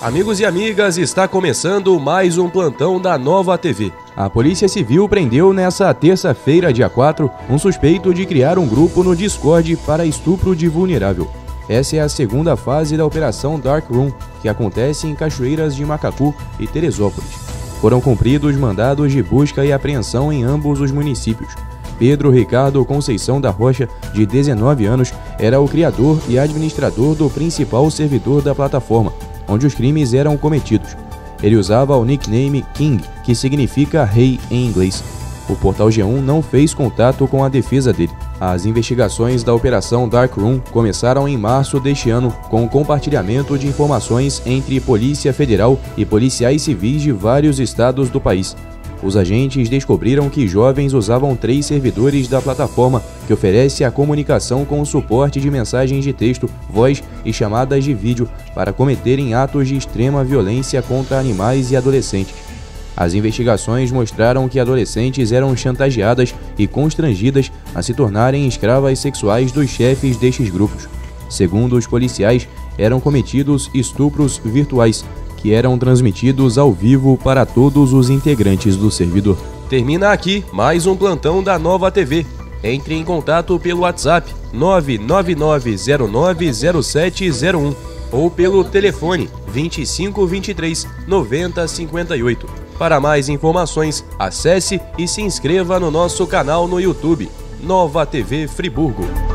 Amigos e amigas, está começando mais um plantão da Nova TV. A Polícia Civil prendeu nessa terça-feira, dia 4, um suspeito de criar um grupo no Discord para estupro de vulnerável. Essa é a segunda fase da Operação Dark Room, que acontece em Cachoeiras de Macacu e Teresópolis. Foram cumpridos mandados de busca e apreensão em ambos os municípios. Pedro Ricardo Conceição da Rocha, de 19 anos, era o criador e administrador do principal servidor da plataforma, onde os crimes eram cometidos. Ele usava o nickname King, que significa rei em inglês. O portal G1 não fez contato com a defesa dele. As investigações da Operação Dark Room começaram em março deste ano, com o compartilhamento de informações entre Polícia Federal e policiais civis de vários estados do país. Os agentes descobriram que jovens usavam três servidores da plataforma, que oferece a comunicação com o suporte de mensagens de texto, voz e chamadas de vídeo para cometerem atos de extrema violência contra animais e adolescentes. As investigações mostraram que adolescentes eram chantageadas e constrangidas a se tornarem escravas sexuais dos chefes destes grupos. Segundo os policiais, eram cometidos estupros virtuais, que eram transmitidos ao vivo para todos os integrantes do servidor. Termina aqui mais um plantão da Nova TV. Entre em contato pelo WhatsApp 999090701 ou pelo telefone 2523 9058. Para mais informações, acesse e se inscreva no nosso canal no YouTube, Nova TV Friburgo.